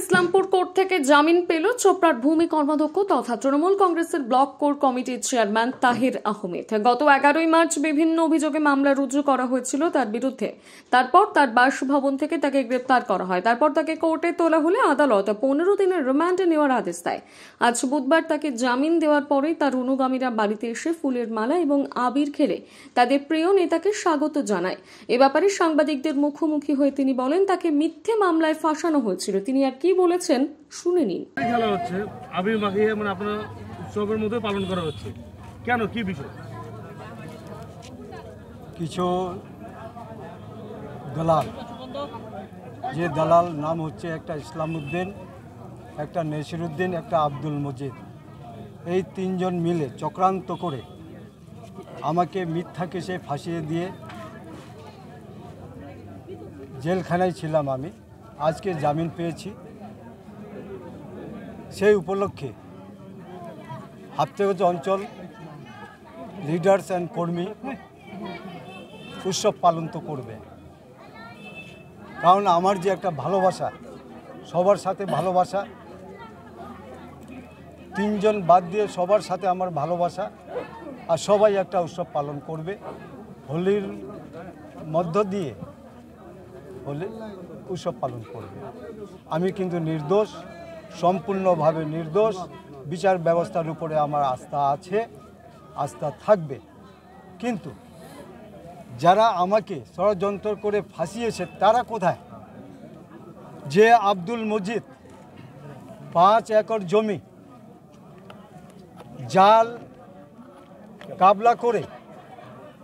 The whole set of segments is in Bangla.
ইসলামপুর কোর্ট থেকে জামিন পেল চোপড়ার ভূমি কর্মাধ্যক্ষ তথা তৃণমূল কংগ্রেসের ব্লক কোর কমিটির চেয়ারম্যান তাহির আহমেদ। গত এগারোই মার্চ বিভিন্ন অভিযোগে মামলা রুজু করা হয়েছিল তার বিরুদ্ধে। তারপর তার বাসভবন থেকে তাকে গ্রেপ্তার করা হয়। তারপর তাকে কোর্টে তোলা হলে আদালত পনেরো দিনের রিমান্ডে নেওয়ার আদেশ দেয়। আজ বুধবার তাকে জামিন দেওয়ার পরেই তার অনুগামীরা বাড়িতে এসে ফুলের মালা এবং আবির খেলে তাদের প্রিয় নেতাকে স্বাগত জানায়। এ ব্যাপারে সাংবাদিকদের মুখোমুখি হয়ে তিনি বলেন, তাকে মিথ্যে মামলায় ফাঁসানো হয়েছিল। তিনি আর কি বলেছেন শুনে নিন। খেলা হচ্ছে আবির মাখিয়ে মানে আপনার উৎসবের মধ্যে পালন করা হচ্ছে। কেন? কি বিষয়? কিছু দালাল। যে দালাল নাম হচ্ছে একটা ইসলামউদ্দিন একটা নেসিরুদ্দিন একটা আব্দুল মজিদ। এই তিনজন মিলে চক্রান্ত করে আমাকে মিথ্যা কেসে ফাঁসিয়ে দিয়ে জেলখানায় ছিলাম আমি। আজকে জামিন পেয়েছি। সেই উপলক্ষে হাফতেগজ অঞ্চল লিডার্স অ্যান্ড কর্মী উৎসব পালন তো করবে। কারণ আমার যে একটা ভালোবাসা, সবার সাথে ভালোবাসা, তিনজন বাদ দিয়ে সবার সাথে আমার ভালোবাসা, আর সবাই একটা উৎসব পালন করবে। হোলির মধ্য দিয়ে হোলি উৎসব পালন করবে। আমি কিন্তু নির্দোষ, সম্পূর্ণভাবে নির্দোষ। বিচার ব্যবস্থার উপরে আমার আস্থা আছে, আস্থা থাকবে। কিন্তু যারা আমাকে ষড়যন্ত্র করে ফাঁসিয়েছে, তারা কোথায়? যে আব্দুল মজিদ পাঁচ একর জমি, জাল কাবলা করে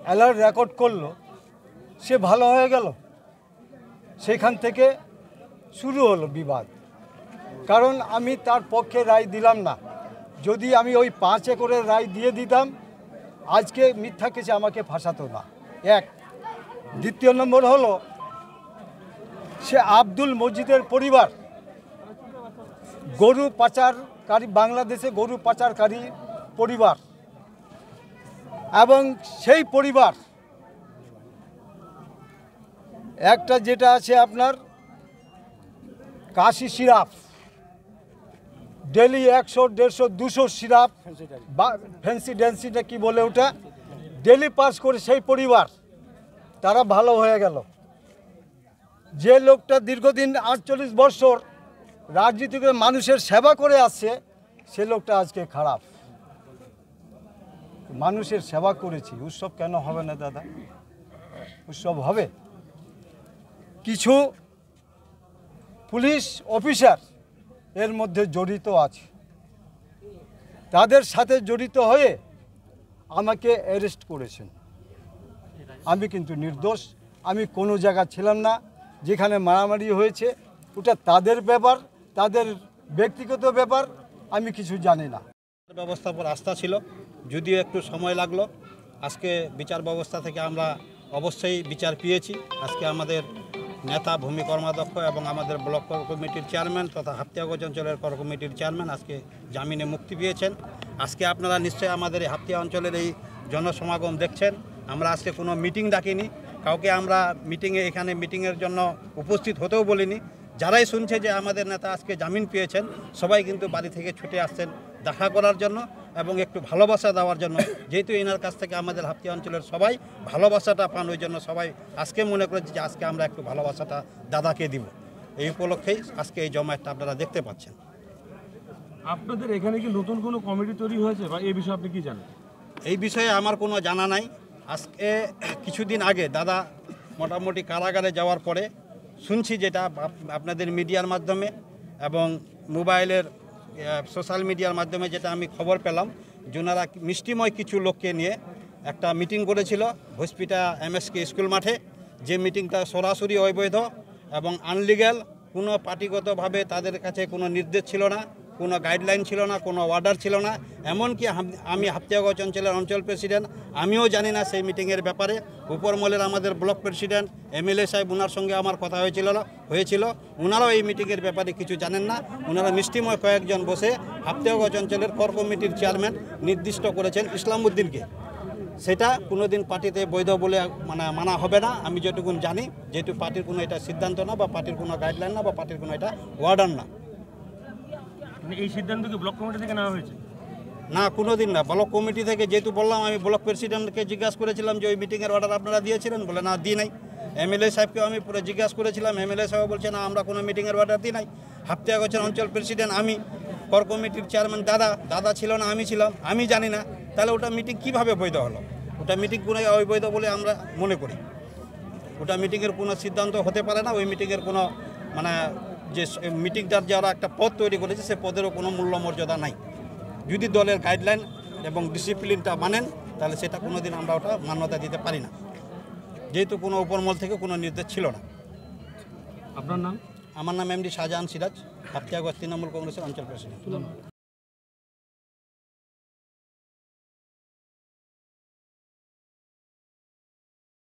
অ্যালার্ট রেকর্ড করল, সে ভালো হয়ে গেল? সেখান থেকে শুরু হলো বিবাদ। কারণ আমি তার পক্ষে রায় দিলাম না। যদি আমি ওই পাঁচ একরের রায় দিয়ে দিতাম, আজকে মিথ্যা কেসে আমাকে ফাঁসাতো না। এক। দ্বিতীয় নম্বর হলো, সে আব্দুল মজিদের পরিবার, গরু পাচারকারী, বাংলাদেশে গরু পাচারকারী পরিবার এবং সেই পরিবার একটা যেটা আছে আপনার, কাশি সিরাপ। ডেলি একশো, দেড়শো, দুশো সিরাপ, বা ফ্যান্সি ড্যান্সিটা কি বলে ওটা? ডেলি পাস করে সেই পরিবার, তারা ভালো হয়ে গেল। যে লোকটা দীর্ঘদিন আটচল্লিশ বছর রাজনীতি করে মানুষের সেবা করে আসছে, সে লোকটা আজকে খারাপ। মানুষের সেবা করেছি। উৎসব কেন হবে না দাদা? উৎসব হবে? কিছু পুলিশ অফিসার এর মধ্যে জড়িত আছে। তাদের সাথে জড়িত হয়ে আমাকে অ্যারেস্ট করেছেন। আমি কিন্তু নির্দোষ, আমি কোনো জায়গা ছিলাম না, যেখানে মারামারি হয়েছে, ওটা তাদের ব্যাপার, তাদের ব্যক্তিগত ব্যাপার, আমি কিছু জানি না। ব্যবস্থার উপর আস্থা ছিল, যদিও একটু সময় লাগল। আজকে বিচার ব্যবস্থা থেকে আমরা অবশ্যই বিচার পেয়েছি। আজকে আমাদের নেতা, ভূমি কর্মাধ্যক্ষ এবং আমাদের ব্লক কর কমিটির চেয়ারম্যান তথা হাপ্তিয়াগঞ্জ অঞ্চলের কর কমিটির চেয়ারম্যান আজকে জামিনে মুক্তি পেয়েছেন। আজকে আপনারা নিশ্চয়ই আমাদের এই অঞ্চলের এই জনসমাগম দেখছেন। আমরা আজকে কোনো মিটিং ডাকিনি। কাউকে আমরা মিটিংয়ে, এখানে মিটিংয়ের জন্য উপস্থিত হতেও বলিনি। যারাই শুনছে যে আমাদের নেতা আজকে জামিন পেয়েছেন, সবাই কিন্তু বাড়ি থেকে ছুটে আসছেন দেখা করার জন্য। এবং একটু ভালোবাসা দেওয়ার জন্য যেহেতু এনার কাছ থেকে আমাদের হাতিয়া অঞ্চলের সবাই ভালোবাসাটা পান ওই জন্য সবাই আজকে মনে করেছে যে আজকে আমরা একটু ভালোবাসাটা দাদাকে দিব। এই উপলক্ষেই আজকে এই জমায়েতটা আপনারা দেখতে পাচ্ছেন। আপনাদের এখানে কি নতুন কোনো কমিটি তৈরি হয়েছে বা এই বিষয়ে আপনি কি জানেন? এই বিষয়ে আমার কোনো জানা নাই। আজকে কিছুদিন আগে দাদা মোটামুটি কারাগারে যাওয়ার পরে শুনছি যেটা আপনাদের মিডিয়ার মাধ্যমে এবং মোবাইলের সোশ্যাল মিডিয়ার মাধ্যমে যেটা আমি খবর পেলাম, জোনারা মিষ্টিময় কিছু লোককে নিয়ে একটা মিটিং করেছিল হসপিটা এমএসকে স্কুল মাঠে। যে মিটিংটা সরাসরি অবৈধ এবং আনলিগ্যাল, কোনো পার্টিগতভাবে তাদের কাছে কোনো নির্দেশ ছিল না। কোনো গাইডলাইন ছিল না, কোনো অর্ডার ছিল না। এমনকি আমি হাপ্তিয়াগঞ্জ অঞ্চলের অঞ্চল প্রেসিডেন্ট আমিও জানি না সেই মিটিংয়ের ব্যাপারে। উপরমলের আমাদের ব্লক প্রেসিডেন্ট এমএলএ সাহেব ওনার সঙ্গে আমার কথা হয়েছিল হয়েছিল। ওনারাও এই মিটিংয়ের ব্যাপারে কিছু জানেন না। ওনারা মিষ্টিময় কয়েকজন বসে হাপ্তিয়াগঞ্জ অঞ্চলের কর কমিটির চেয়ারম্যান নির্দিষ্ট করেছেন ইসলামউদ্দিনকে সেটা কোনোদিন পার্টিতে বৈধ বলে মানে মানা হবে না। আমি যেটুকুন জানি, যেহেতু পার্টির কোনো এটা সিদ্ধান্ত না, বা পার্টির কোনো গাইডলাইন না, বা পার্টির কোনো এটা ওয়ার্ডার না। এই সিদ্ধান্ত কি ব্লক কমিটি থেকে নেওয়া হয়েছে? না কোনো দিন না। ব্লক কমিটি থেকে যেহেতু বললাম, আমি ব্লক প্রেসিডেন্টকে জিজ্ঞাসা করেছিলাম যে ওই মিটিংয়ের অর্ডার আপনারা দিয়েছিলেন? বলে, না, দিই নাই। এমএলএ সাহেবকেও আমি পুরো জিজ্ঞাসা করেছিলাম। এমএলএ সাহেব বলছে, না, আমরা কোনো মিটিংয়ের অর্ডার দিই নাই। হাপ্তিয়া গছের অঞ্চল প্রেসিডেন্ট আমি, কর কমিটির চেয়ারম্যান দাদা দাদা ছিল না, আমি ছিলাম। আমি জানি না, তাহলে ওটা মিটিং কীভাবে বৈধ হলো? ওটা মিটিং কোনো অবৈধ বলে আমরা মনে করি। ওটা মিটিংয়ের কোনো সিদ্ধান্ত হতে পারে না, ওই মিটিংয়ের কোনো মানে যে মিটিংটার যারা একটা পদ তৈরি করেছে সে পদেরও কোনো মূল্য মর্যাদা নাই। যদি দলের গাইডলাইন এবং ডিসিপ্লিনটা মানেন তাহলে সেটা কোনো দিন আমরা ওটা মান্যতা দিতে পারি না। যেহেতু কোনো উপরমল থেকে কোনো নির্দেশ ছিল না। আপনার নাম? আমার নাম এমডি শাহজাহান সিরাজ হাতিয়াগঞ্জ তৃণমূল কংগ্রেসের অঞ্চল প্রেসিডেন্ট